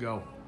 Go.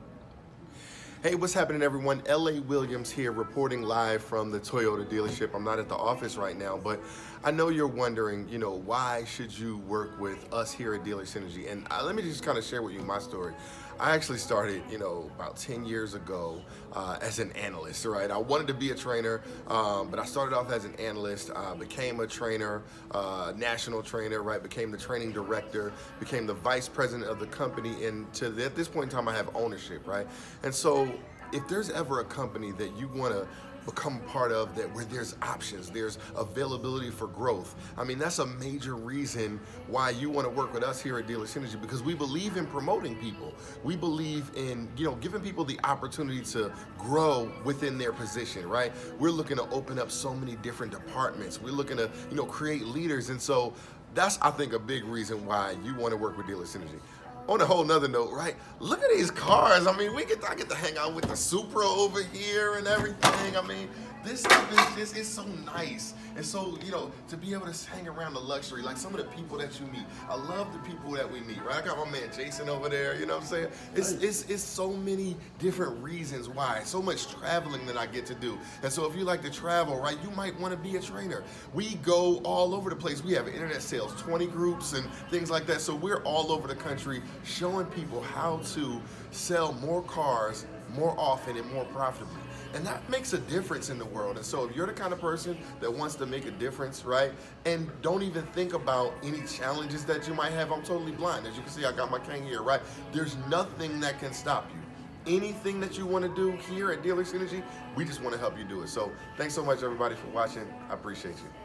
Hey, what's happening, everyone? LA Williams here, reporting live from the Toyota dealership. I'm not at the office right now, but I know you're wondering, you know, why should you work with us here at Dealer Synergy? And uh, let me just kind of share with you my story. I actually started, you know, about 10 years ago uh, as an analyst, right? I wanted to be a trainer, um, but I started off as an analyst, uh, became a trainer, uh, national trainer, right? Became the training director, became the vice president of the company, and to the, at this point in time, I have ownership, right? And so if there's ever a company that you want to become part of that where there's options there's availability for growth i mean that's a major reason why you want to work with us here at dealer synergy because we believe in promoting people. We believe in you know giving people the opportunity to grow within their position right? We're looking to open up so many different departments. We're looking to you know create leaders. And so that's i think a big reason why you want to work with dealer synergy on a whole nother note, right? Look at these cars. I mean, we get I get to hang out with the Supra over here and everything. I mean, this stuff is just it's so nice. And so, you know, to be able to hang around the luxury, like some of the people that you meet. I love the people that we meet, right? I got my man Jason over there, you know what I'm saying? It's it's it's so many different reasons why. So much traveling that I get to do. And so if you like to travel, right, you might want to be a trainer. We go all over the place. We have internet sales, 20 groups and things like that. So we're all over the country showing people how to sell more cars more often and more profitably. And that makes a difference in the world. And so if you're the kind of person that wants to make a difference, right, and don't even think about any challenges that you might have, I'm totally blind. As you can see, I got my cane here, right? There's nothing that can stop you anything that you want to do here at Dealer Synergy, we just want to help you do it. So thanks so much, everybody, for watching. I appreciate you.